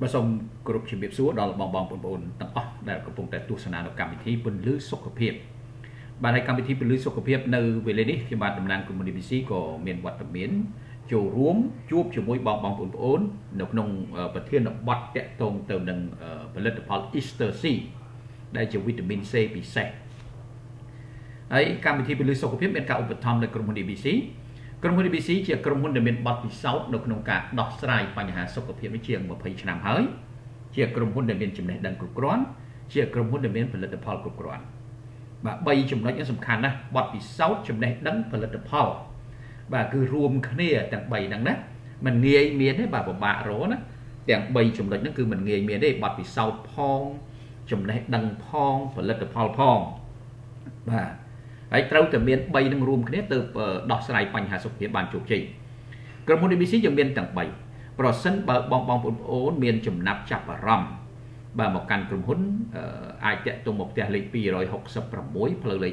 បាទសូមគោរពជំរាបសួរដល់បងបងប្អូនទាំងអស់ដែលកំពុងតែទស្សនានៅកម្មវិធីពន្លឺសុខភាពបាទហើយកម្មវិធីពន្លឺសុខភាពនៅវេលានេះខ្ញុំបាទតំណាង Community ក៏មានវត្តមានចូលរួមជួបជាមួយបងបងប្អូននៅក្នុងប្រធានបទតាក់ទងទៅនឹងផលិតផល Easter C ដែលជាវីតាមីន C ពិសេសហើយកម្មវិធីពលិសុខភាពមានការឧបត្ថម្ភដោយក្រុមហ៊ុន ABC ក្រុមហ៊ុន ABC ជាក្រុមហ៊ុនដែលមានបទពិសោធន៍នៅក្នុងការដោះស្រាយបញ្ហាសុខភាពនេះជាង20ឆ្នាំហើយជាក្រុមហ៊ុនដែលមានចំណេះដឹងគ្រប់គ្រាន់ជាក្រុមហ៊ុនដែលមានផលិតផលគ្រប់គ្រាន់បាទ3ចំណុចនេះសំខាន់ណាស់បទពិសោធន៍ចំណេះដឹងផលិតផលបាទគឺរួមគ្នាទាំង3ហ្នឹងណាมันងាយមានទេបាទពិបាករណាទាំង3ចំណុចហ្នឹងគឺมันងាយមានទេបទពិសោធន៍ផងចំណេះដឹងផងផលិតផលផងបាទ ហើយត្រូវតែមាន3នឹងរួមគ្នាទៅដោះស្រាយបញ្ហាសុខភាពបានជោគជ័យក្រុមហ៊ុន ABC យើងមានទាំង3ប្រសិនបើបងបងប្អូនមានចំណាប់ចាប់អារម្មណ៍បាទមកកាន់ក្រុមហ៊ុនអាចតាក់ទងមកផ្ទះលេខ266ផ្លូវលេខ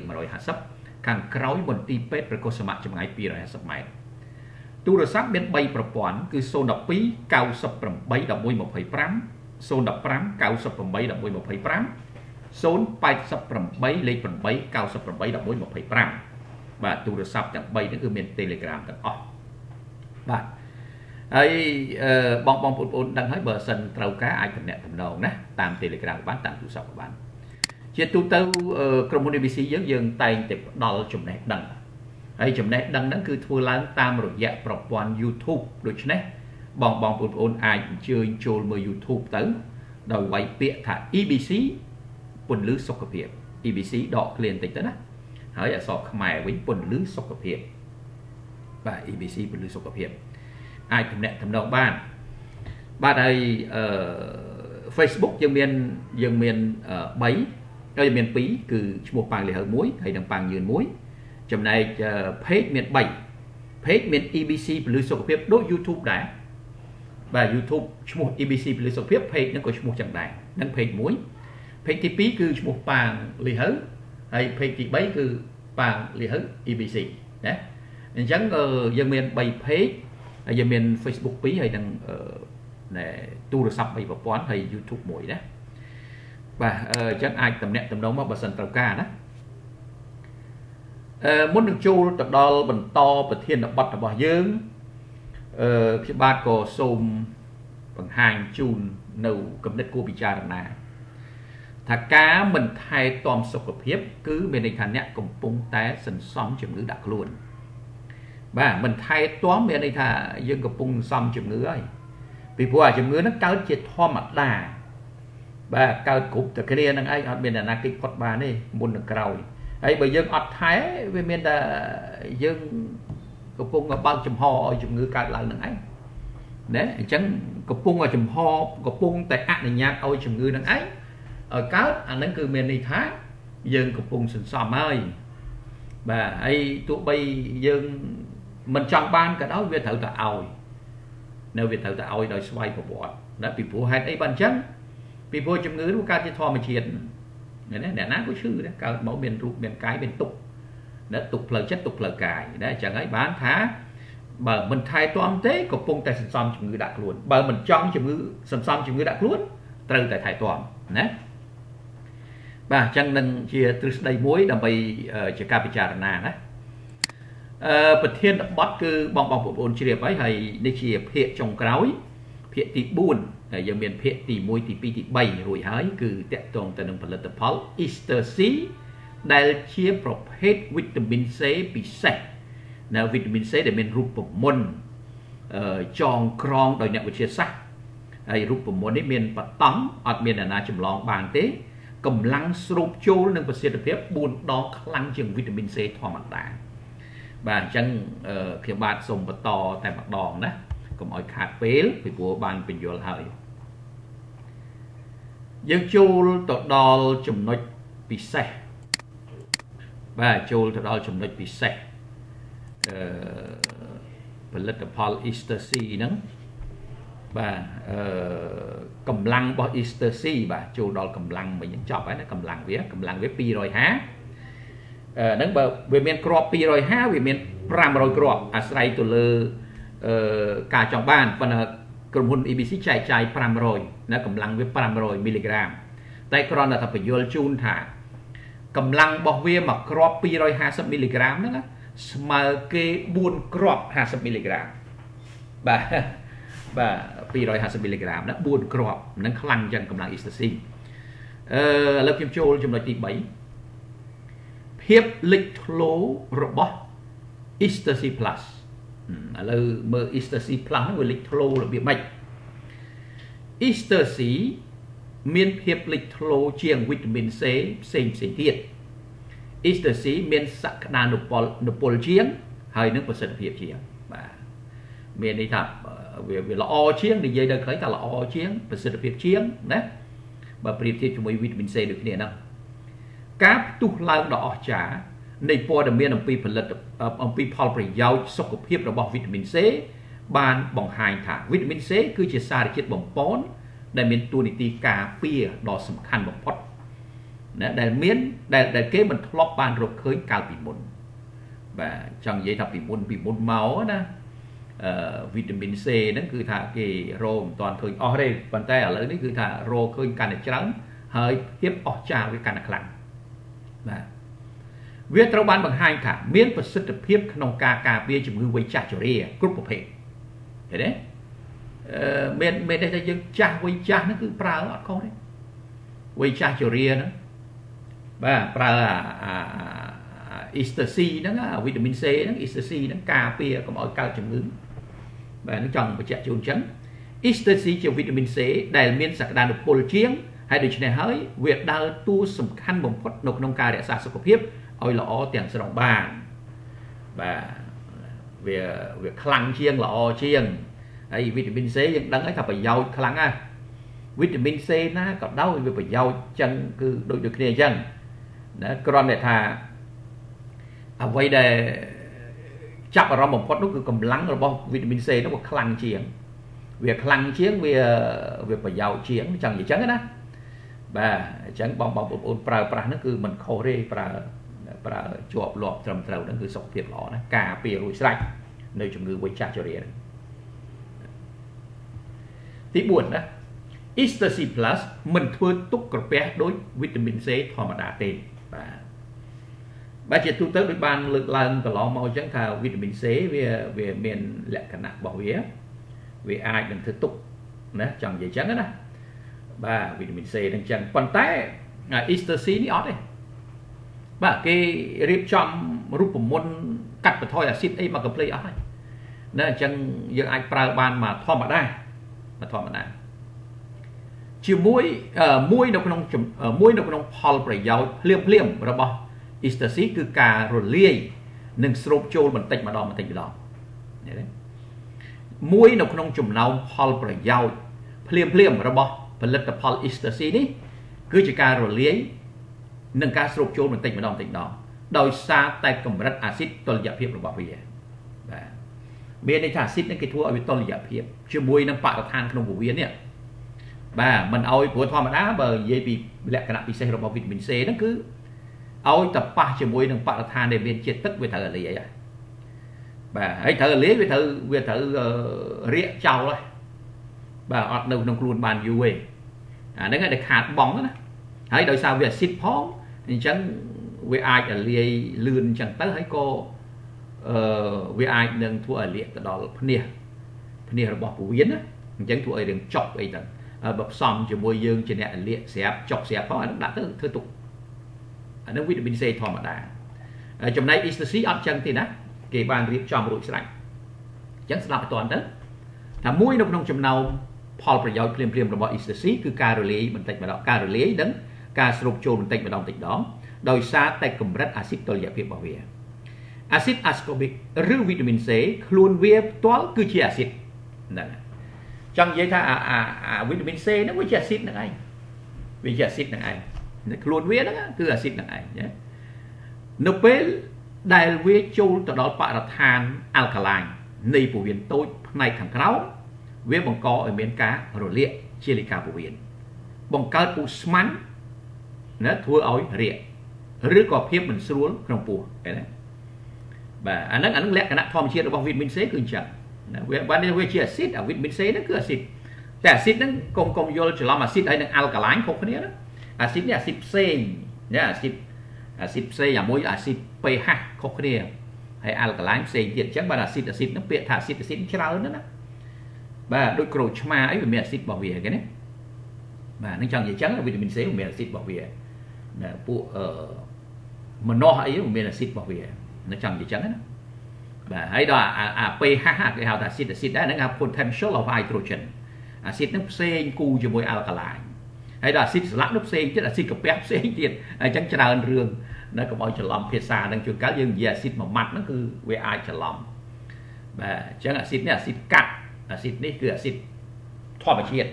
150ខាងក្រោយមន្ទីរពេទ្យប្រកុសសមៈចម្ងាយ250ម៉ែត្រទូរស័ព្ទមាន3ប្រព័ន្ធគឺ012 98 1125 015 98 1125 088លេខ8 98 1125បាទទូរស័ព្ទទាំង3នេះគឺមាន Telegram ទាំងអស់បាទហើយបងបងប្អូនដឹងហើយបើសិនត្រូវការអាចតំណាក់តំណងណាតាម Telegram បានតាមទូរស័ព្ទបាន ជាទូទៅក្រុមហ៊ុន ABC យើងយើងតែងតែផ្ដល់ចំណេះដឹងហើយចំណេះដឹងហ្នឹងគឺធ្វើឡើងតាមរយៈប្រព័ន្ធ YouTube ដូច្នេះបងបងប្អូនអាចអញ្ជើញចូលមើល YouTube ទៅ ដោយវាយពាក្យថា EBC ពន្លឺសុខភាព EBC ដកឃ្លានតិចទៅណាហើយអក្សរខ្មែរវិញពន្លឺសុខភាពបាទ EBC ពន្លឺសុខភាពអាចតំណាក់តំណងបានបាទហើយអឺ Facebook យើងមានយើងមាន3ហើយមាន2គឺឈ្មោះប៉ាងលីហើមួយហើយនិងប៉ាងយឿនមួយចំណែក page មាន3 page មាន EBC ពលឺសុខភាពដូច YouTube ដែរបាទ YouTube ឈ្មោះ EBC ពលឺសុខភាព page ហ្នឹងក៏ឈ្មោះចឹងដែរនិង page 1 page ទី2គឺឈ្មោះប៉ាងលីហៅហើយ page ទី3គឺប៉ាងលីហៅ EBC ណាអញ្ចឹងយើងមាន3 page ហើយយើងមាន Facebook 2ហើយនឹងណែទូរស័ព្ទ3ប្រព័ន្ធហើយ YouTube មួយណាបាទអញ្ចឹងអាចតំណាក់តំណងមកបើសិនត្រូវការណាអឺមុននឹងចូលទៅដល់បន្តប្រធានបទរបស់យើងអឺខ្ញុំបាទក៏សូមបង្ហាញជូននៅគំនិតគួរពិចារណា ថាការមិនថែទាំសុខភាព គឺមានន័យថាអ្នកកំពុងតែសន្សំជំងឺដាក់ខ្លួន បាទមិនថែទាំមានន័យថាយើងកំពុងសន្សំជំងឺហើយពីព្រោះអាជំងឺហ្នឹងកើតជាធម្មតាបាទកើតគ្រប់តែគ្នានឹងឯងអត់មានអ្នកណាគេផុតបានទេមុននឹងក្រោយហើយបើយើងអត់ថែវាមានតែយើងកំពុងបើកចំហឲ្យជំងឺកើតឡើងនឹងឯងណាអញ្ចឹងកំពុងឲ្យចំហកំពុងតែអនុញ្ញាតឲ្យជំងឺនឹងឯង ឲ្យកើតអានឹងគឺមានន័យថាយើងកំពុងសន្សំហើយបាទហើយទោះបីយើងមិនចង់បានក៏ដោយវាត្រូវតែឲ្យនៅវាត្រូវតែឲ្យដោយស្វ័យប្រវត្តិណាពីព្រោះហេតុអីបានអញ្ចឹងពីព្រោះជំងឺនោះកើតជាធម្មជាតិណាអ្នកណាក៏ឈឺដែរកើតមកមានរូបមានកាយមានទុកណាទុកផ្លូវចិត្តទុកផ្លូវកាយណាអញ្ចឹងហើយបានថាបើមិនថែទាំទេកំពុងតែសន្សំជំងឺដាក់ខ្លួនបើមិនចង់ជំងឺសន្សំជំងឺដាក់ខ្លួនត្រូវតែថែទាំណា បាទអញ្ចឹងនឹងជាទ្រឹស្ដីមួយដើម្បីជាការពិចារណាណាអឺប្រធានបទគឺបងបងប្អូនជ្រាបហើយហើយនេះជាភាគចុងក្រោយភាគទី4ហើយយើងមានភាគទី1ទី2ទី3រួចហើយគឺតកតងទៅនឹងផលិតផល Easter C ដែលជាប្រភេទវីតាមីន C ពិសេសនៅវីតាមីន C ដែលមានរូបមន្តអឺចងក្រងដោយអ្នកវិទ្យាសាស្ត្រហើយរូបមន្តនេះមានបតង់អត់មានអ្នកណាចម្លងបានទេ កម្លាំងស្រូបចូលនិងប្រសិទ្ធភាព4ដងខ្លាំងជាងវីតាមីន C ធម្មតាបាទអញ្ចឹងខ្ញុំបាទសូមបន្តតែម្ដងណាកុំឲ្យខាតពេលពីព្រោះបានបញ្យល់ហើយយើងចូលទៅដល់ចំណុចពិសេសបាទចូលទៅដល់ចំណុចពិសេសអឺផលិតផល Easter C ហ្នឹង បាទអឺកម្លាំងរបស់ Easter C បាទចូលដល់កម្លាំងមិញចប់ហើយណាកម្លាំងវាកម្លាំងវា250អឺហ្នឹងបើវាមានគ្រាប់250វាមាន500គ្រាប់អាស្រ័យទៅលើអឺការចង់បានប៉ុន្តែក្រុមហ៊ុន ABC ចែកចាយ500ណាកម្លាំងវា500មីលីក្រាមតែគ្រាន់តែថាបញ្យល់ជូនថាកម្លាំងរបស់វាមួយគ្រាប់250មីលីក្រាមហ្នឹងស្មើគេ4គ្រាប់50មីលីក្រាមបាទ បាទ250មីលីក្រាមណា4គ្រាប់ហ្នឹងខ្លាំងចឹងកម្លាំង ecstasy អឺឥឡូវខ្ញុំចូលចំណុចទី3ភាពលេចធ្លោរបស់ ecstasy plus ឥឡូវមើល ecstasy plus ហ្នឹងវាលេចធ្លោរបៀបម៉េច ecstasy មានភាពលេចធ្លោជាងវីតាមីន C ផ្សេងផ្សេងទៀត ecstasy មានសក្តានុពលនុពលជាង ហើយនឹងប្រសិទ្ធភាពជាងបាទមានន័យថា វាវាល្អជាងនិយាយដល់ខ្លីថាល្អជាងប្រសិទ្ធភាពជាងណាបើប្រៀបធៀបជាមួយវីតាមីន C ដូចគ្នាហ្នឹងការផ្ទុះឡើងដ៏អស្ចារ្យនៃព័ត៌មានអំពីផលិតអំពីផលប្រយោជន៍សុខភាពរបស់វីតាមីន C បានបង្ហាញថាវីតាមីន C គឺជាសារជាតិបំពន់ដែលមានតួនាទីការពារដ៏សំខាន់បំផុតណាដែលមានដែលដែលគេមិនធ្លាប់បានរកឃើញកាលពីមុនបាទចង់និយាយថាពីមុនពីមុនមកណាអឺ វីតាមីន C ហ្នឹងគឺថាគេរកមិនទាន់ឃើញអស់ទេប៉ុន្តែឥឡូវនេះគឺថារកឃើញកាន់តែច្រើនហើយភាពអស្ចារ្យវាកាន់តែខ្លាំងបាទវាត្រូវបានបង្ហាញថាមានប្រសិទ្ធភាពក្នុងការការពារជំងឺវ័យចាស់ជរាគ្រប់ប្រភេទឃើញទេអឺមានមានតែយើងចាស់វ័យចាស់ហ្នឹងគឺប្រើអត់ខុសទេវ័យចាស់ជរាហ្នឹងបាទប្រើអា Easter C ហ្នឹងវីតាមីន C ហ្នឹង Easter C ហ្នឹងការពារកុំឲ្យកើតជំងឺ បាទនឹងចង់បញ្ជាក់ជូនអញ្ចឹង Easter C ជាវីតាមីន C ដែលមានសក្តានុពលជាងហើយដូច្នេះហើយវាដើរតួសំខាន់បំផុតនៅក្នុងការរក្សាសុខភាពឲ្យល្អទាំងស្រុងបានបាទវាវាខ្លាំងជាងល្អជាងហើយវីតាមីន C យើងដឹងហើយថាប្រយោជន៍ខ្លាំងណាស់វីតាមីន C ណាក៏ដោយវាប្រយោជន៍ចឹងគឺដូចដូចគ្នាអញ្ចឹងណាគ្រាន់តែថាអ្វីដែល ចាប់អារម្មណ៍បំផុតនោះគឺកម្លាំងរបស់វីតាមីន C នោះវាខ្លាំងជាង វាខ្លាំងជាងវាវាប្រយោជន៍ជាងចឹងអញ្ចឹងណាបាទអញ្ចឹងបងបងប្អូនប្រើប្រាស់ហ្នឹងគឺមិនខុសទេប្រើប្រើជាប់លាប់ត្រឹមត្រូវហ្នឹងគឺសុខភាពល្អណាការពាររួចស្រេចនៅជំងឺវ័យចាស់ជរាហ្នឹងទី4ណា Easter C+ មិនធ្វើទុកក្រពះដោយវីតាមីន C ធម្មតាទេបាទ បើជាទូទៅដូចបានលើកឡើងកន្លងមកអញ្ចឹងថាវីតាមីន C វាវាមានលក្ខណៈរបស់វាវាអាចនឹងធ្វើទុកណាចង់និយាយអញ្ចឹងណាបាទវីតាមីន C នឹងអញ្ចឹងប៉ុន្តែ Easter C នេះអត់ទេបាទគេរៀបចំរូបមន្តកាត់បន្ថយអាស៊ីតអីមកកំភ្លេចអស់ហើយណាអញ្ចឹងយើងអាចប្រើបានមកធម្មតាមកធម្មតាជាមួយមួយនៅក្នុងមួយនៅក្នុងផលប្រយោជន៍ភ្លាមភ្លាមរបស់ ecstasy គឺការរលាយនិងស្រូបចូលបន្តិចម្ដងបន្តិចម្ដងឃើញទេមួយនៅក្នុងចំណោមផលប្រយោជន៍ភ្លាមភ្លាមរបស់ផលិតផល ecstasy នេះគឺជាការរលាយនិងការស្រូបចូលបន្តិចម្ដងបន្តិចម្ដងដោយសារតែកម្រិតអាស៊ីតតុល្យភាពរបស់វាបាទមានន័យថាអាស៊ីតនេះគេធ្វើឲ្យវាតុល្យភាពជាមួយនឹងបរិស្ថានក្នុងពោះវៀននេះបាទមិនឲ្យព្រោះធម្មតាបើនិយាយពីលក្ខណៈពិសេសរបស់វីតាមីន C ហ្នឹងគឺ ឲ្យតែប៉ះជាមួយនឹងបរិស្ថានដែលមានជាតិទឹកវាត្រូវលាយហើយបាទហើយត្រូវលាយវាត្រូវវាត្រូវរាកចោលហើយបាទអត់នៅក្នុងខ្លួនបានយូរទេអាហ្នឹងតែខាតបងណាហើយដោយសារវាអាស៊ីតផងអញ្ចឹងវាអាចលាយលឿនអញ្ចឹងទៅហើយក៏អឺវាអាចនឹងធ្វើឲ្យលាកទៅដល់ភ្នេះភ្នេះរបស់ពោះវៀនណាអញ្ចឹងធ្វើឲ្យរឿងចប់អីទៅបើផ្សំជាមួយយើងជាអ្នកលាកស្រាប់ចុកស្រាប់ផងអានឹងដាក់ទៅធ្វើទុក អានឹងវីតាមីន C ធម្មតាចំណែក ecstasy អត់ចឹងទេណាគេបានរៀបចំរួចស្រេចអញ្ចឹងស្ដាប់បន្តទៅថាមួយនៅក្នុងចំណោមផលប្រយោជន៍ភ្លាមភ្លាមរបស់ ecstasy គឺការរលាយបន្តិចម្ដងការរលាយនិងការស្រូបចូលបន្តិចម្ដងបន្តិចម្ដងដោយសារតែកម្រិតអាស៊ីតតុល្យភាពរបស់វាអាស៊ីត ascorbic ឬវីតាមីន C ខ្លួនវាផ្ទាល់គឺជាអាស៊ីតហ្នឹងចង់និយាយថាអាអាវីតាមីន C ហ្នឹងវាជាអាស៊ីតហ្នឹងឯងវាជាអាស៊ីតហ្នឹងឯង ខ្លួនវាហ្នឹងគឺអាស៊ីតហ្នឹងឯងណានៅពេលដែលវាចូលទៅដល់បរិស្ថានអាល់កាឡាញនៃពោះវៀនតូចផ្នែកខាងក្រោមវាបង្កឲ្យមានការរលាកជាលិកាពោះវៀនបង្កើតពូស្មាន់ណាធ្វើឲ្យរាកឬក៏ភាពមិនស្រួលក្នុងពោះឃើញទេបាទអាហ្នឹងអាហ្នឹងលក្ខណៈធម្មជាតិរបស់វីតាមីន C គឺអញ្ចឹងណាវាបានវាជាអាស៊ីតអាវីតាមីន C ហ្នឹងគឺអាស៊ីតតែអាស៊ីតហ្នឹងកុំកុំយល់ច្រឡំអាស៊ីតហើយនឹងអាល់កាឡាញខុសគ្នាណា អាស៊ីតនេះអាស៊ីតផ្សេងណាអាស៊ីតអាស៊ីតផ្សេងអាមួយអាស៊ីត pH ខុសគ្នាហើយអាល់កាឡាញផ្សេងទៀតអញ្ចឹងបាទអាស៊ីតអាស៊ីតហ្នឹងពាក្យថាអាស៊ីតអាស៊ីតច្រើនណាស់ណាបាទដូចក្រូចឆ្មាអីវាមានអាស៊ីតរបស់វាគេណាបាទនឹងចង់និយាយចឹងវីតាមីន C វាមានអាស៊ីតរបស់វាណាពួកអឺម្នាស់អីវាមានអាស៊ីតរបស់វានឹងចង់និយាយចឹងណាបាទហើយដល់អា pH គេហៅថា acid acid ដែរហ្នឹងហៅ potential of hydrogen អាស៊ីតហ្នឹងផ្សេងគូជាមួយអាល់កាឡាញ ហើយដល់អាស៊ីតស្លាក់នោះផ្សេងទៀតអាស៊ីតកាពះផ្សេងទៀតអញ្ចឹងច្រើនរឿងនៅកុំឲ្យច្រឡំភាសាហ្នឹងជួនកាលយើងនិយាយអាស៊ីតមួយម៉ាត់ហ្នឹងគឺវាអាចច្រឡំបាទអញ្ចឹងអាស៊ីតនេះអាស៊ីតកាត់អាស៊ីតនេះគឺអាស៊ីតធម្មជាតិ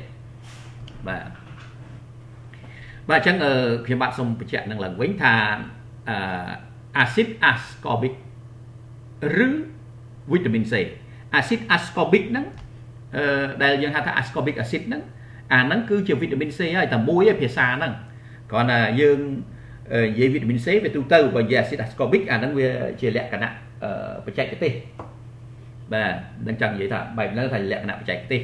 បាទបាទអញ្ចឹងខ្ញុំបាទសូមបញ្ជាក់នឹងឡើងវិញថាអាស៊ីតអាស្កូប៊ិកឬវីតាមីន C អាស៊ីតអាស្កូប៊ិកហ្នឹងអឺដែលយើងហៅថា ascorbic acid ហ្នឹង អាហ្នឹងគឺជាវីតាមីន C ហើយតែមួយឯភាសាហ្នឹងគ្រាន់តែយើងនិយាយវីតាមីន C វាទូទៅបើនិយាយ acid ascorbic អាហ្នឹងវាជាលក្ខណៈបច្ចេកទេសបាទនឹងចង់និយាយថាបែបហ្នឹងថាលក្ខណៈបច្ចេកទេស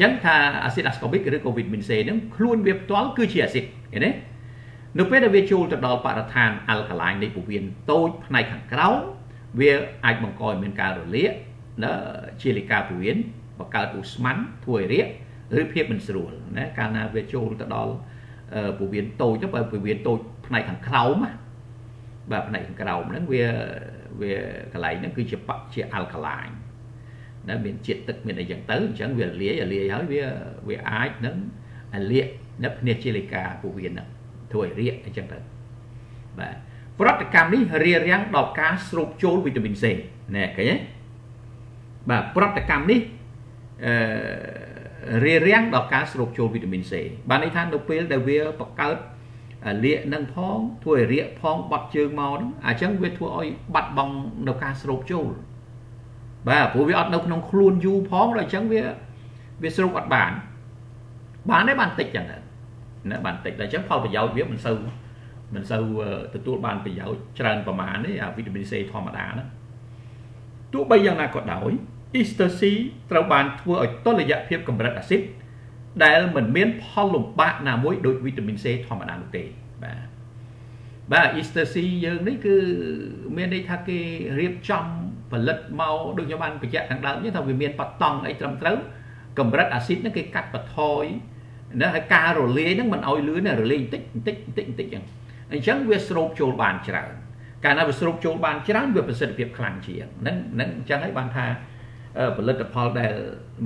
ចឹងថា acid ascorbic ឬក៏វីតាមីន C ហ្នឹងខ្លួនវាផ្ទាល់គឺជា acid ឃើញទេនៅពេលដែលវាចូលទៅដល់បរិស្ថាន alkaline នៃពោះវៀនតូចផ្នែកខាងក្រោមវាអាចបង្កឲ្យមានការរលាកណាជាលិកាពវៀនបង្កើតឧស្ម័នធ្វើឲ្យរាក ឬភាពមិនស្រួលណាកាលណាវាចូលទៅដល់ពវៀនតូចទៅបើពវៀនតូចផ្នែកខាងក្រោមបាទផ្នែកខាងក្រោមហ្នឹងវាវាកន្លែងហ្នឹងគឺជាបកជាអាល់កាឡាញណាមានជាតិទឹកមានអីចឹងទៅអញ្ចឹងវាលាយលាយហើយវាវាអាចនឹងលាកនៅភ្នែកជាលិកាពវៀនហ្នឹងធ្វើឲ្យរាកអញ្ចឹងទៅបាទប្រតិកម្មនេះរារាំងដល់ការស្រូបចូលវីតាមីន C ណែឃើញទេបាទប្រតិកម្មនេះអឺ រារាំងដល់ការស្រូបចូលវីតាមីន C បានន័យថានៅពេលដែលវាបង្កើតលាកនឹងផងធ្វើឲ្យរាកផងបាត់ជើងមកហ្នឹងអញ្ចឹងវាធ្វើឲ្យបាត់បង់នៅការស្រូបចូលបាទព្រោះវាអត់នៅក្នុងខ្លួនយូរផងដល់អញ្ចឹងវាវាស្រូបអត់បាន បានទេបានតិចចឹងណាបានតិចដល់អញ្ចឹងផលប្រយោជន៍វាមិនសូវមិនសូវទទួលបានប្រយោជន៍ច្រើនប្រមាណទេអាវីតាមីន C ធម្មតាណាទោះបីយ៉ាងណាក៏ដោយ Ester C ត្រូវបានធ្វើឲ្យតុល្យភាពកម្រិតអាស៊ីតដែលមិនមានផលលំបាកណាមួយដូចវីតាមីន C ធម្មតានោះទេបាទបាទ Ester C យើងនេះគឺមានន័យថាគេរៀបចំផលិតមកដូចខ្ញុំបានបញ្ជាក់ខាងដើមនេះថាវាមានបតង់អីត្រឹមត្រូវកម្រិតអាស៊ីតហ្នឹងគេកាត់បន្ថយណាហើយការរលាយហ្នឹងមិនឲ្យលឿនទេរលាយបន្តិចបន្តិចបន្តិចបន្តិចចឹងអញ្ចឹងវាស្រូបចូលបានច្រើនកាលណាវាស្រូបចូលបានច្រើនវាប្រសិទ្ធភាពខ្លាំងជាងហ្នឹងហ្នឹងអញ្ចឹងហើយបានថា ផលិតផលដែល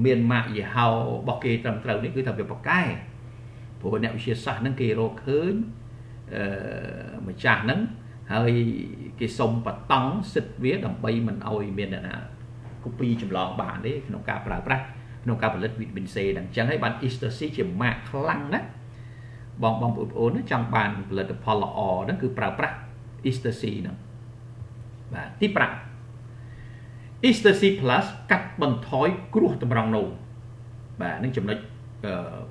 មានម៉ាកយីហោរបស់គេត្រឹមត្រូវនេះគឺថាវាប្រកែព្រោះអ្នកវិទ្យាសាស្ត្រហ្នឹងគេរកឃើញអឺម្ចាស់ហ្នឹងហើយគេសុំបតង់សិទ្ធវាដើម្បីមិនឲ្យមានអ្នកណាកូពីចម្លងបានទេក្នុងការប្រើប្រាស់ក្នុងការផលិតវីតាមីន C ហ្នឹងអញ្ចឹងហើយបាន Easter C ជាម៉ាកខ្លាំងណាស់បងបងប្អូនចង់បានផលិតផលល្អហ្នឹងគឺប្រើប្រាស់ Easter C ហ្នឹងបាទទី5 Easter C Plus កាត់បន្ថយគ្រោះតម្រង់នោមបាទនឹងចំណុច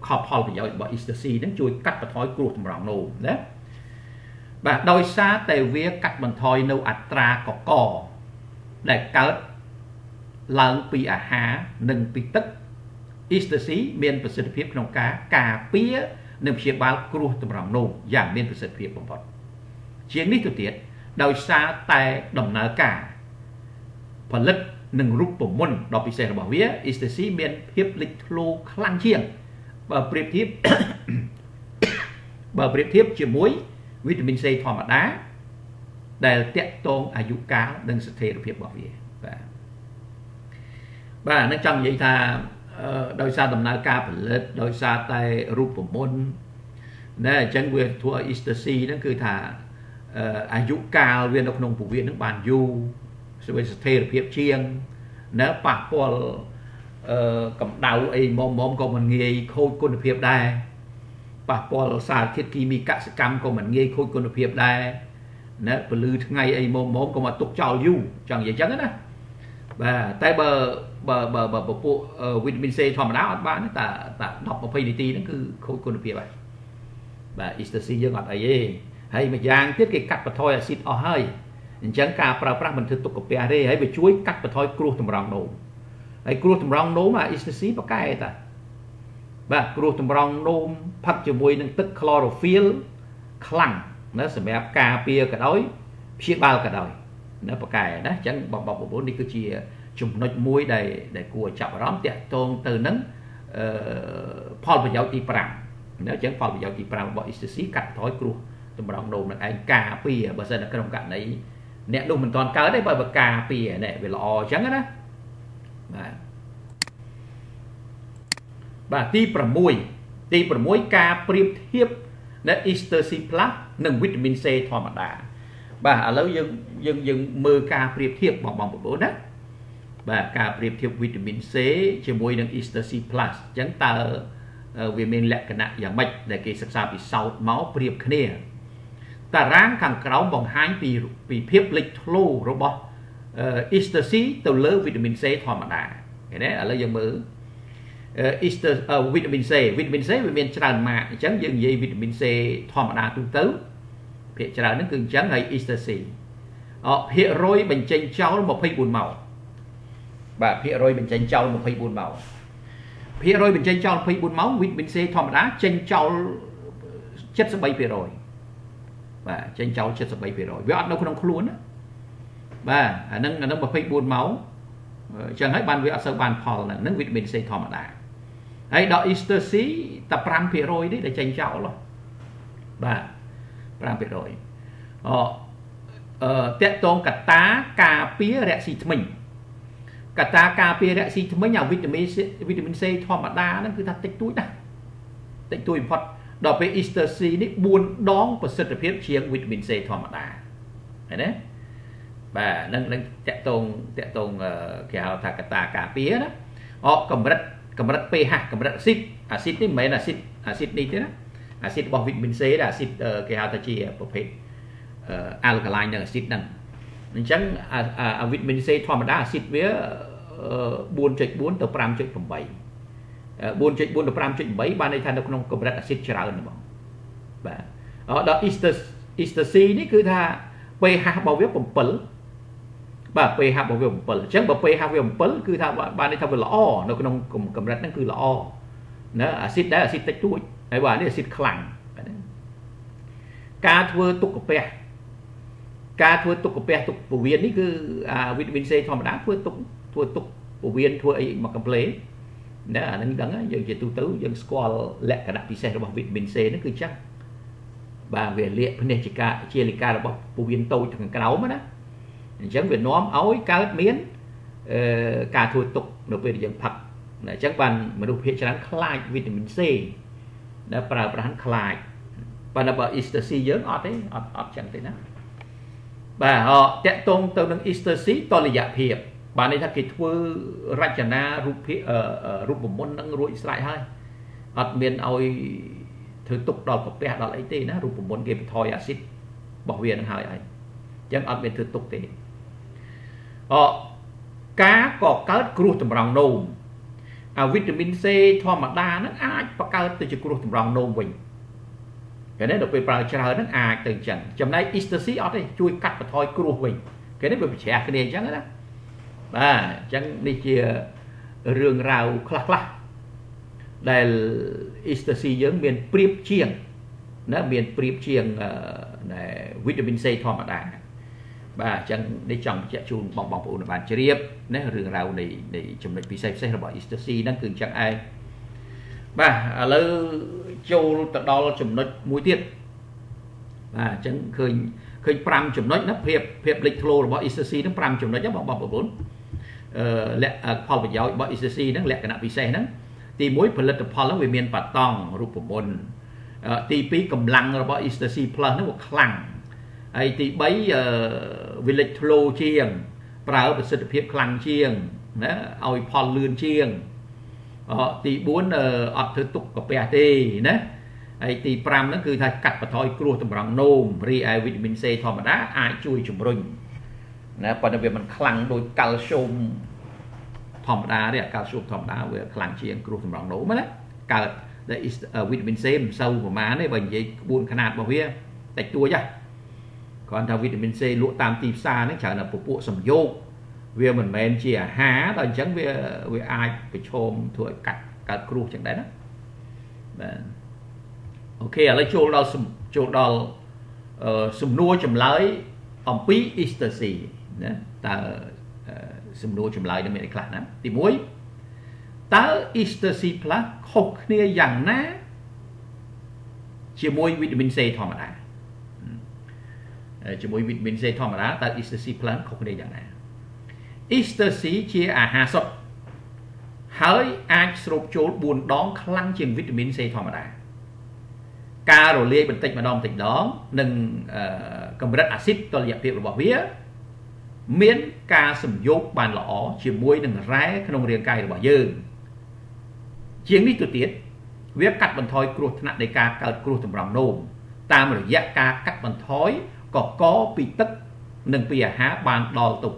ខុសផលប្រយោជន៍របស់ Easter C ហ្នឹងជួយកាត់បន្ថយគ្រោះតម្រង់នោមណាបាទដោយសារតែវាកាត់បន្ថយនៅអត្រាកកដែលកើតឡើងពីអាហារនិងពីទឹក Easter C មានប្រសិទ្ធភាពក្នុងការការពារនិងព្យាបាលគ្រោះតម្រង់នោមយ៉ាងមានប្រសិទ្ធភាពបំផុតជាងនេះទៅទៀតដោយសារតែដំណើរការ ផលិតនិងរូបមន្តដ៏ពិសេសរបស់វា ecstasy មានភាពលេចធ្លោខ្លាំងជាងបើប្រៀបធៀបបើប្រៀបធៀបជាមួយវីតាមីន C ធម្មតាដែលតាក់ទងអាយុកាលនិងស្ថិរភាពរបស់វាបាទបាទនឹងចង់និយាយថាដោយសារដំណើរការផលិតដោយសារតែរូបមន្តណែអញ្ចឹងវាធ្វើឲ្យ ecstasy ហ្នឹងគឺថាអាយុកាលវានៅក្នុងពវិនឹងបានយូរ ស្វេស្ថិរភាពជាងណាប៉ះពាល់អឺកម្ដៅអីមុំមុំក៏មិនងាយខូចគុណភាពដែរប៉ះពាល់សារធាតុគីមីកសកម្មក៏មិនងាយខូចគុណភាពដែរណាពលឺថ្ងៃអីមុំមុំក៏មកទុកចោលយូរចង់និយាយចឹងណាបាទតែបើបើបើបើពពួកវីតាមីន C ធម្មតាអត់បានតែតែ10 20នាទីហ្នឹងគឺខូចគុណភាពហើយបាទ ecstasy យើងអត់អីទេហើយមួយយ៉ាងទៀតគេកាត់បន្ថយអាស៊ីតអស់ហើយ អញ្ចឹងការប្រើប្រាស់មិនធ្វើទុកកាពះទេហើយវាជួយកាត់បន្ថយគ្រោះតម្រង់នោមហើយគ្រោះតម្រង់នោមអា ecstasy បកែតាបាទគ្រោះតម្រង់នោមផឹកជាមួយនឹងទឹក chlorophyll ខ្លាំងណាសម្រាប់ការពារក៏ដោយព្យាបាលក៏ដោយណាបកែណាអញ្ចឹងបងបងប្អូននេះគឺជាចំណុចមួយដែលដែលគួរចាប់អារម្មណ៍តាក់ទងទៅនឹងអឺផលប្រយោជន៍ទី5ណាអញ្ចឹងផលប្រយោជន៍ទី5របស់ ecstasy កាត់បន្ថយគ្រោះតម្រង់នោមនឹងឯងការពារបើសិនតែក្នុងករណី អ្នកនោះមិនទាន់កើតទេបើបើការពារនេះវាល្អអញ្ចឹងណាបាទបាទទី6ទី6ការប្រៀបធៀបនៅ Easter C+ និងវីតាមីន C ធម្មតា បាទឥឡូវយើងយើងយើងមើលការប្រៀបធៀបបងបងប្អូនណាបាទការប្រៀបធៀបវីតាមីន C ជាមួយនឹង Easter C+ អញ្ចឹងតើវាមានលក្ខណៈយ៉ាងម៉េចដែលគេសិក្សាពិសោធន៍មកប្រៀបគ្នា តារាងខាងក្រោមបង្ហាញពីពីភាពលេចធ្លោរបស់ Easter C ទៅលើវីតាមីន C ធម្មតាឃើញទេឥឡូវយើងមើល Easter វីតាមីន C វីតាមីន C វាមានច្រើនម៉ាកអញ្ចឹងយើងនិយាយវីតាមីន C ធម្មតាទូទៅភាគច្រើនហ្នឹងគឺអញ្ចឹងហើយ Easter C អភាគរយបញ្ចេញចោល24ម៉ោងបាទភាគរយបញ្ចេញចោល24ម៉ោងភាគរយបញ្ចេញចោល24ម៉ោងវីតាមីន C ធម្មតាចេញចោល73% បាទចេញចោល73%វាអត់នៅក្នុងខ្លួនណាបាទអានឹងអានឹង24ម៉ោងអញ្ចឹងហើយបានវាអត់សូវបានផលហ្នឹងនឹងវីតាមីន C ធម្មតាហើយដល់ Easter C តែ5%នេះដែលចេញចោលបាទ5%អអឺតកតងកតាការពាររកស៊ីថ្មិញកតាការពាររកស៊ីថ្មិញអាវីតាមីនវីតាមីន C ធម្មតាហ្នឹងគឺថាតិចតួចណាស់តិចតួចបំផុត ដល់ពេល Easter C នេះ4ដងប្រសិទ្ធភាពជាងវីតាមីន C ធម្មតាឃើញទេបាទនឹងនឹងតកតងតកតងគេហៅថាកតាការពារណាអកម្រិតកម្រិត pH កម្រិតអាស៊ីតអាស៊ីតនេះមិនមែនអាស៊ីតអាស៊ីតនេះទេណាអាស៊ីតរបស់វីតាមីន C ដែរអាស៊ីតគេហៅថាជាប្រភេទអាល់កាឡាញនិងអាស៊ីតហ្នឹងអញ្ចឹងអាវីតាមីន C ធម្មតាអាស៊ីតវា4.4ទៅ5.8 4.4ទៅ5.8បានន័យថានៅក្នុងកម្រិតអាស៊ីតច្រើនហ្មងបាទដល់ Easter Easter C នេះគឺថា pH របស់វា7បាទ pH របស់វា7អញ្ចឹងបើ pH វា7គឺថាបានន័យថាវាល្អនៅក្នុងកម្រិតហ្នឹងគឺល្អណាអាស៊ីតដែរអាស៊ីតតិចតួចហើយបាទនេះអាស៊ីតខ្លាំងការធ្វើទុកកាពះការធ្វើទុកកាពះទុកពវៀននេះគឺអាវីតាមីន C ធម្មតាធ្វើទុកធ្វើទុកពវៀនធ្វើអីមកកំ pl ណាអានឹងដឹងយើងជាទូទៅយើងស្គាល់លក្ខណៈពិសេសរបស់វីតាមីន C ហ្នឹងគឺចឹងបាទវាលាកភ្នែកជាការជាលិការបស់ពោះវៀនតូចខាងក្រោមណាអញ្ចឹងវានាំឲ្យកើតមានអឺការធ្វើទុកនៅពេលដែលយើងផឹកអញ្ចឹងបានមនុស្សភាគច្រើនខ្លាចវីតាមីន C ដែលប្រើប្រាស់ខ្លាចប៉ុន្តែបើ Easter C យើងអត់ទេអត់អត់ចឹងទេណាបាទអតកតងទៅនឹង Easter C តលយៈភាព បានន័យថាគេធ្វើរចនារូបភាពរូបមន្តនឹងរួចស្រេចហើយអត់មានឲ្យធ្វើទុកដល់កាពះដល់អីទេណារូបមន្តគេបន្ថយអាស៊ីតរបស់វានឹងហើយហើយអញ្ចឹងអត់មានធ្វើទុកទេអការក៏កើតគ្រោះតម្រង់នោមអាវីតាមីន C ធម្មតាហ្នឹងអាចបង្កើតទៅជាគ្រោះតម្រង់នោមវិញគេនេះដល់ពេលប្រើច្រើនហ្នឹងអាចទៅអញ្ចឹងចំណែក Easter C អត់ទេជួយកាត់បន្ថយគ្រោះវិញគេនេះវាប្រជ្រះគ្នាអញ្ចឹងណា បាទអញ្ចឹងនេះជារឿងរ៉ាវខ្លះខ្លះដែល Easter C យើងមានប្រៀបជាងណាមានប្រៀបជាងវីតាមីន C ធម្មតាបាទអញ្ចឹងនេះចង់បញ្ជាក់ជូនបងបងប្អូនបានជ្រាបណារឿងរ៉ាវនៃនៃចំណុចពិសេសពិសេសរបស់ Easter C ហ្នឹងគឺអញ្ចឹងឯងបាទឥឡូវចូលទៅដល់ចំណុចមួយទៀតបាទអញ្ចឹងឃើញឃើញ5ចំណុចណាភាពភាពលេចធ្លោរបស់ Easter C ហ្នឹង5ចំណុចបងបងប្អូន លក្ខផលប្រយោជន៍របស់ ECC ហ្នឹងលក្ខណៈពិសេសហ្នឹងទី1ផលិតផលហ្នឹងវាមានបតង់រូបមន្តទី2កម្លាំងរបស់ ECC Plus ហ្នឹងវាខ្លាំងហើយទី3វាលេចធ្លោជាង ប្រើប្រសិទ្ធភាពខ្លាំងជាងណាឲ្យផលលឿនជាងទី4អត់ធ្វើទុកកាពះទេណាហើយទី5ហ្នឹងគឺថាកាត់បន្ថយគ្រោះតម្រង់នោមរីឯវីតាមីន C ធម្មតាអាចជួយជំរុញ ណាប៉ុន្តែវាមិនខ្លាំងដូចកាល់ស្យូមធម្មតាទេកាល់ស្យូមធម្មតាវាខ្លាំងជាងគ្រោះតម្រង់នោមណាកើតដែលវីតាមីន C មិនសូវប្រមាណទេបើនិយាយក្បួនខ្នាតរបស់វាតិចតួចហ៎គ្រាន់តែវីតាមីន C លក់តាមទីផ្សារហ្នឹងច្រើនតែពពួកសំយោគវាមិនមែនជាអាហារដល់អញ្ចឹងវាវាអាចប្រឈមធ្វើឲ្យកាត់កើតគ្រោះចឹងដែរណាបាទអូខេឥឡូវចូលដល់ចូលដល់សំណួរចម្លើយអំពី Easter C ណាតើសំណួរចម្លើយនឹងមានអីខ្លះណាទី1តើ Easter C+ ខុសគ្នាយ៉ាងណាជាមួយវីតាមីន C ធម្មតាជាមួយវីតាមីន C ធម្មតាតើ Easter C+ ខុសគ្នាយ៉ាងណា Easter C ជាអាហារសុទ្ធហើយអាចស្រូបចូល4ដងខ្លាំងជាងវីតាមីន C ធម្មតាការរលាយបន្តិចម្ដងបន្តិចម្ដងនិងកម្រិតអាស៊ីតតុល្យភាពរបស់វា មានការសំយោគបានល្អជាមួយនឹងរ៉ែក្នុងរាងកាយរបស់យើងជាងនេះទៅទៀតវាកាត់បន្ថយគ្រោះថ្នាក់នៃការកើតគ្រោះតម្រង់នោមតាមរយៈការកាត់បន្ថយកកពីទឹកនិងពីអាហារបានដល់ទៅ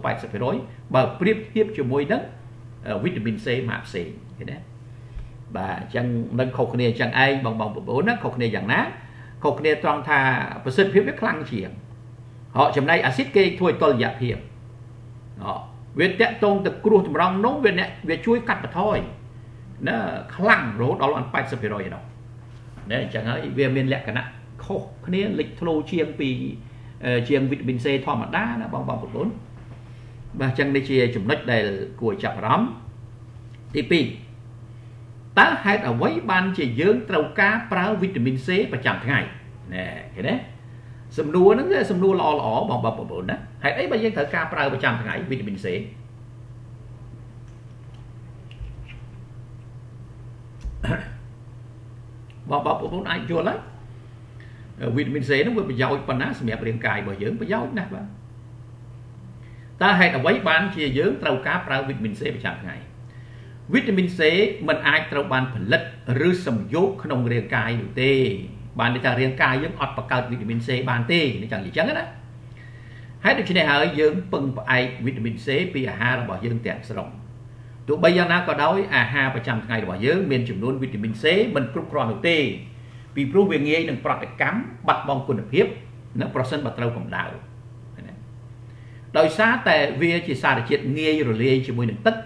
80%បើប្រៀបធៀបជាមួយនឹងវីតាមីន C ម៉ាប់ផ្សេងឃើញទេបាទអញ្ចឹងនឹងខុសគ្នាអញ្ចឹងឯងបងបងប្អូនណាខុសគ្នាយ៉ាងណាខុសគ្នាត្រង់ថាប្រសិទ្ធភាពវាខ្លាំងជាងហកចំណែកអាស៊ីតគេធ្វើឲ្យតុល្យភាពអ វាតាក់ទងទៅគ្រោះតម្រង់នោះវាអ្នកវាជួយកាត់បន្ថយណាខ្លាំងរហូតដល់80%ឯនោះណាអញ្ចឹងហើយវាមានលក្ខណៈខុសគ្នាលេចធ្លោជាងពីជាងវីតាមីន C ធម្មតាណាបងបងប្អូនបាទអញ្ចឹងនេះជាចំណុចដែលគួរចាប់អារម្មណ៍ទី2តើហេតុអ្វីបានជាយើងត្រូវការប្រើវីតាមីន C ប្រចាំថ្ងៃណែឃើញទេ សំណួរហ្នឹងគឺសំណួរល្អល្អបងបងប្អូនណាហេតុអីបើយើងត្រូវការប្រើប្រចាំថ្ងៃវីតាមីន C បងបងប្អូនអាចយល់ហើយវីតាមីន C ហ្នឹងវាប្រយោជន៍ប៉ុណ្ណាសម្រាប់រាងកាយរបស់យើងប្រយោជន៍ណាស់បាទតើហេតុអ្វីបានជាយើងត្រូវការប្រើវីតាមីន C ប្រចាំថ្ងៃវីតាមីន C มันអាចត្រូវបានផលិត ឬសំយោគក្នុងរាងកាយនោះទេ បានន័យថារាងកាយយើងអត់បង្កើតវីតាមីន C បានទេនេះចឹងនិយាយចឹងណាហើយដូច្នេះហើយយើងពឹងផ្អែកវីតាមីន C ពីអាហាររបស់យើងទាំងស្រុងទោះបីយ៉ាងណាក៏ដោយអាហារប្រចាំថ្ងៃរបស់យើងមានចំនួនវីតាមីន C មិនគ្រប់គ្រាន់នោះទេពីព្រោះវាងាយនឹងប្រតិកម្មបាត់បង់គុណភាពនៅប្រសិនបើត្រូវកម្ដៅដោយសារតែវាជាសារជាតិងាយរលាយជាមួយនឹងទឹក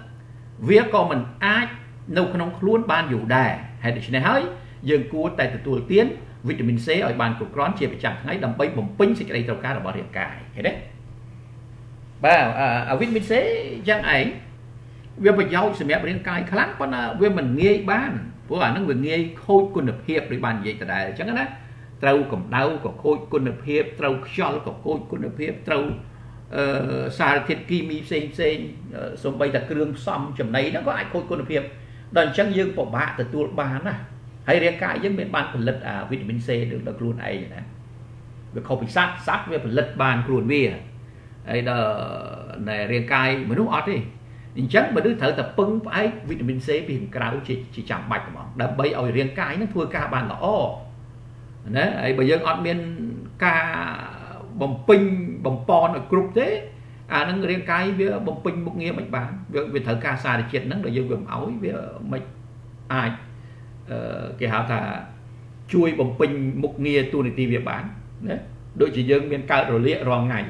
វាក៏មិនអាចនៅក្នុងខ្លួនបានយូរដែរហេតុដូច្នេះហើយយើងគួរតែទទួលទាន វីតាមីន C ឲ្យបានគ្រប់គ្រាន់ជាប្រចាំថ្ងៃដើម្បីបំពេញសេចក្តីត្រូវការរបស់រាងកាយឃើញទេបាទអាវីតាមីន C យ៉ាងឯងវាប្រយោជន៍សម្រាប់រាងកាយខ្លាំងប៉ុន្តែវាមិនងាយបានព្រោះអានឹងវាងាយខូចគុណភាពដូចបាននិយាយដដែលអញ្ចឹងណាត្រូវកម្ដៅក៏ខូចគុណភាពត្រូវខ្យល់ក៏ខូចគុណភាពត្រូវអឺសារធាតុគីមីផ្សេងផ្សេងសំបីតែគ្រឿងផ្សំចំណីហ្នឹងក៏អាចខូចគុណភាពដល់អញ្ចឹងយើងពិបាកទទួលបានណា ហើយរាងកាយយើងមានបានផលិតអាវីតាមីន C ដល់ខ្លួនឯងណាវាខុសពីសត្វសត្វវាផលិតបានខ្លួនវាហើយដល់ในរាងកាយមនុស្សអត់ទេអញ្ចឹងមនុស្សត្រូវតែពឹងផ្អែកវីតាមីន C ពីខាងក្រៅជាជាចាំបាច់ហ្មងដើម្បីឲ្យរាងកាយនឹងធ្វើការបានល្អណាហើយបើយើងអត់មានការបំពេញបំពន់ឲ្យគ្រប់ទេអានឹងរាងកាយវាបំពេញមុខងារមិនបានវាវាត្រូវការសារជាតិហ្នឹងដែលយើងវាមិនឲ្យវាមិនអាច គេហៅថាជួយបំពេញមុខងារទូនីតិវាបានណាដូចជាយើងមានកើតរលាករងថ្ងៃ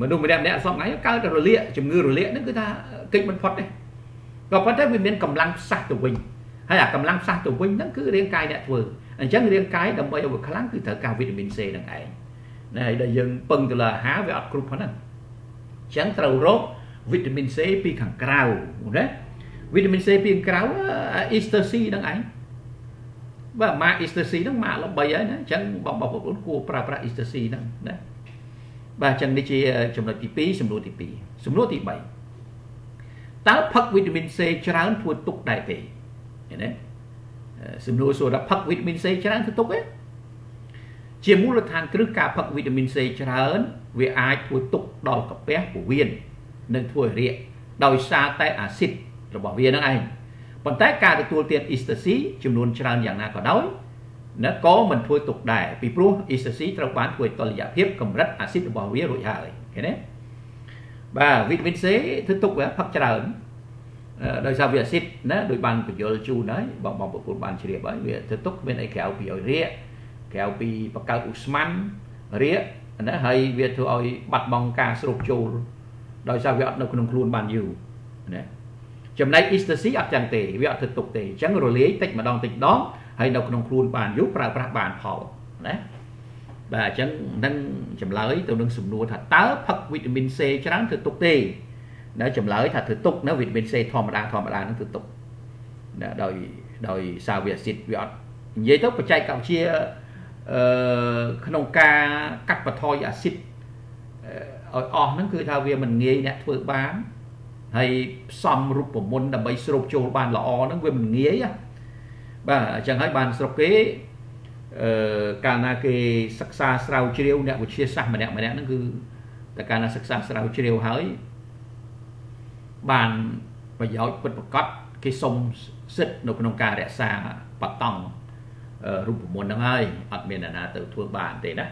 មនុស្សម្នាក់ម្នាក់សពថ្ងៃកើតរលាកជំងឺរលាកហ្នឹងគឺថាកិច្ចមិនផុតទេក៏ប៉ុន្តែវាមានកម្លាំងផ្សះទៅវិញហើយអាកម្លាំងផ្សះទៅវិញហ្នឹងគឺរាងកាយអ្នកធ្វើអញ្ចឹងរាងកាយដើម្បីឲ្យវាខ្លាំងគឺត្រូវការវីតាមីន C ហ្នឹងឯងណាហើយដែលយើងពឹងទៅលើអាហារវាអត់គ្រប់ហ្នឹងអញ្ចឹងត្រូវរកវីតាមីន C ពីខាងក្រៅណាវីតាមីន C ពីខាងក្រៅ Easter C ហ្នឹងឯង បាទម៉ាក Easter C ហ្នឹងម៉ាកល្បីហើយណាអញ្ចឹងបងប្អូនគួរប្រើប្រាស់ Easter C ហ្នឹងណាបាទអញ្ចឹងនេះជាចំណុចទី2សំណួរទី2សំណួរទី3តើផឹកវីតាមីន C ច្រើនធ្វើទុកដែរទេឃើញទេសំណួរសួរថាផឹកវីតាមីន C ច្រើនធ្វើទុកទេជាមូលដ្ឋានគ្រឹះការផឹកវីតាមីន C ច្រើន វាអាចធ្វើទុកដល់កាពះពោះវៀននិងធ្វើឲ្យរាកដោយសារតែអាស៊ីតរបស់វានឹងឯង ប៉ុន្តែការទទួលទានអ៊ីស្តាស៊ីចំនួនច្រើនយ៉ាងណាក៏ដោយណាក៏មិនធ្វើទុកដែរពីព្រោះអ៊ីស្តាស៊ីត្រូវបានធ្វើតុល្យភាពកម្រិតអាស៊ីតរបស់វារួចហើយឃើញទេបាទវីតាមីន C ធ្វើទុកវាផឹកច្រើនដោយសារវាអាស៊ីតណាដោយបានបញ្យលជូនហើយបងបងប្អូនបានជ្រាបហើយវាធ្វើទុកមានអីក្រៅពីឲ្យរាកក្រៅពីបង្កើតឧស្ម័នរាកណាហើយវាធ្វើឲ្យបាត់បង់ការស្រូបចូលដោយសារវាអត់នៅក្នុងខ្លួនបានយូរណា ចំណែក ecstasy អត់ចឹងទេវាអត់ធ្វើទុកទេអញ្ចឹងរលាយតិចម្ដងតិចម្ដងហើយនៅក្នុងខ្លួនបានយូរប្រើប្រាស់បានផលណាបាទអញ្ចឹងនឹងចម្លើយទៅនឹងសំណួរថាតើផឹកវីតាមីន C ច្រើនធ្វើទុកទេណាចម្លើយថាធ្វើទុកណាវីតាមីន C ធម្មតាធម្មតានឹងធ្វើទុកណាដោយដោយសារវាអាស៊ីតវាអត់និយាយទៅបច្ចេកវិទ្យាអឺក្នុងការកាត់បន្ថយអាស៊ីតឲ្យអស់ហ្នឹងគឺថាវាមិនងាយអ្នកធ្វើបាន ហើយផ្សំរូបមន្តដើម្បីស្រូបចូលបានល្អហ្នឹងវាមិនងាយបាទអញ្ចឹងហើយបានស្រុកគេអឺកាលណាគេសិក្សាស្រាវជ្រាវអ្នកវិទ្យាសាស្ត្រម្នាក់ម្នាក់ហ្នឹងគឺតែកាលណាសិក្សាស្រាវជ្រាវហើយបានប្រយោជន៍ពិតប្រាកដគេសុំសិទ្ធនៅក្នុងការរក្សាបតង់រូបមន្តហ្នឹងហើយអត់មានអ្នកណាទៅធ្វើបានទេណា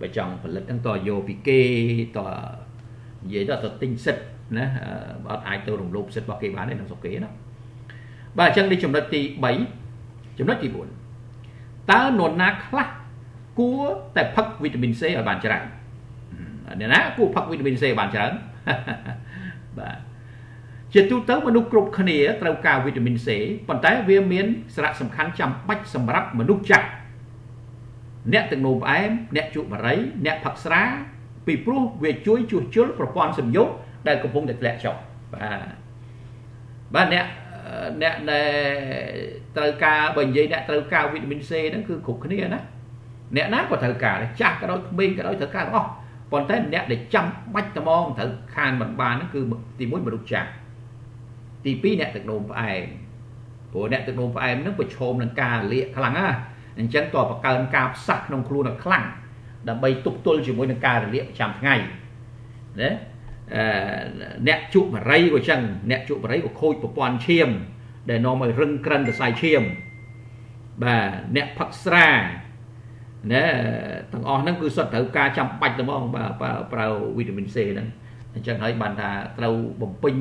បើចង់ផលិតហ្នឹងតយកពីគេតនិយាយទៅទៅទិញសិទ្ធ ណាអត់អាចទៅរំលោភសិទ្ធរបស់គេបានទេក្នុងស្រុកគេណាបាទអញ្ចឹងនេះចំណុចទី3ចំណុចទី4តើនរណាខ្លះគួរតែផឹកវីតាមីន C ឲ្យបានច្រើនអ្នកណាគួរផឹកវីតាមីន C ឲ្យបានច្រើនបាទជាទូទៅមនុស្សគ្រប់គ្នាត្រូវការវីតាមីន C ប៉ុន្តែវាមានសារៈសំខាន់ចាំបាច់សម្រាប់មនុស្សចាស់អ្នកទឹកនោមផ្អែមអ្នកជក់បារី អ្នកផឹកស្រាពីព្រោះវាជួយជួសជុលប្រព័ន្ធសំយោគ ដែលកំពុងតែធ្លាក់ចុះបាទបាទអ្នកអ្នកដែលត្រូវការបើនិយាយអ្នកត្រូវការវីតាមីន C ហ្នឹងគឺគ្រប់គ្នាណាអ្នកណាក៏ត្រូវការដែរចាស់ក៏ដោយក្មេងក៏ដោយត្រូវការទាំងអស់ប៉ុន្តែអ្នកដែលចាំបាច់ត្មងត្រូវខានមិនបានហ្នឹងគឺទី1មនុស្សចាស់ទី2អ្នកទឹកនោមផ្អែមព្រោះអ្នកទឹកនោមផ្អែមហ្នឹងប្រឈមនឹងការលាកខ្លាំងណាអញ្ចឹងតើបង្កើនការផ្សះក្នុងខ្លួនឲ្យខ្លាំងដើម្បីទប់ទល់ជាមួយនឹងការរលាកប្រចាំថ្ងៃណា អ្នកជក់បរិយក៏ចឹងអ្នកជក់បរិយក៏ខូចប្រព័ន្ធឈាម ដែលនាំឲ្យរឹងក្រិនសរសៃឈាមបាទអ្នកផឹកស្រាណាទាំងអស់ហ្នឹងគឺសុទ្ធត្រូវការចាំបាច់តែហ្មងបាទប្រើវីតាមីន C ហ្នឹងអញ្ចឹងហើយបានថាត្រូវបំពេញ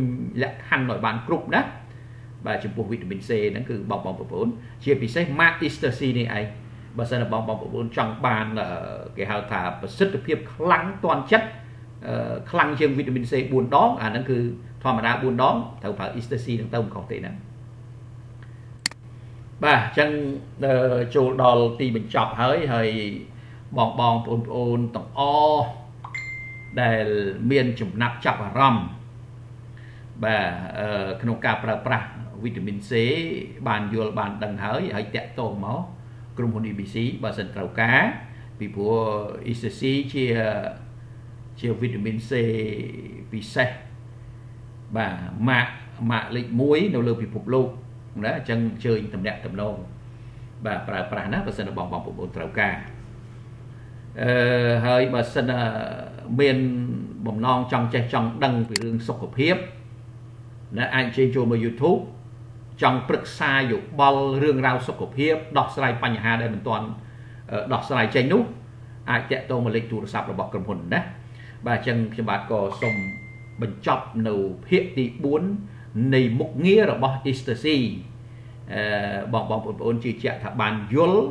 លក្ខខណ្ឌឲ្យបានគ្រប់ណាបាទចំពោះវីតាមីន C ហ្នឹងគឺបងបងប្អូនជាពិសេស Magister C នេះឯងបើសិនបងបងប្អូនចង់បានគេហៅថាប្រសិទ្ធភាពខ្លាំងទាន់ចិត្ត ខ្លាំងជាងវីតាមីន C 4ដងអាហ្នឹងគឺធម្មតា4ដងត្រូវប្រើ Easter C ហ្នឹងទៅមិនខុសទេណាបាទអញ្ចឹងចូលដល់ទីបញ្ចប់ហើយហើយបងបងប្អូនប្អូនទាំងអស់ដែលមានចំណាប់ចាប់អារម្មណ៍បាទក្នុងការប្រើប្រាស់វីតាមីន C បានយល់បានដឹងហើយហើយតាក់ទងមកក្រុមហ៊ុន EBC បើសិនត្រូវការពីព្រោះ ECC ជា ជាវីតាមីន C ពិសេសបាទម៉ាកម៉ាកលេខ1នៅលើពិភពលោកណាអញ្ចឹងអញ្ជើញតំណាក់តំណងបាទប្រើប្រាស់ណាបើសិនបងបងប្អូនត្រូវការអឺហើយបើសិនមានបំណងចង់ចេះចង់ដឹងពីរឿងសុខភាពណាអាចជិះចូលមក YouTube ចង់ប្រឹក្សាយោបល់រឿងរ៉ាវសុខភាពដោះស្រាយបញ្ហាដែលមិនទាន់ដោះស្រាយចេញនោះអាចតាក់ទងមកលេខទូរស័ព្ទរបស់ក្រុមហ៊ុនណា បាទអញ្ចឹងខ្ញុំបាទក៏សូមបញ្ចប់នៅភាគទី4នៃមុខងាររបស់ Easter C អឺបងបងប្អូនជឿជាក់ថាបានយល់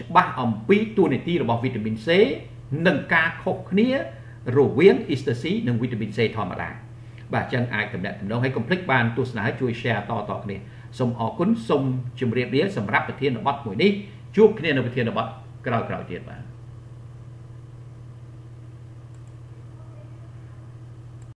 ច្បាស់អំពីតួនាទីរបស់វីតាមីន C និងការខុសគ្នារវាង Easter C និងវីតាមីន C ធម្មតាបាទអញ្ចឹងអាចតំណាក់តំណងឲ្យកុំភ្លេចបានទស្សនាជួយ share តតគ្នាសូមអរគុណសូមជម្រាបលាសម្រាប់ប្រធានបទមួយនេះជួបគ្នានៅប្រធានបទក្រោយៗទៀតបាទ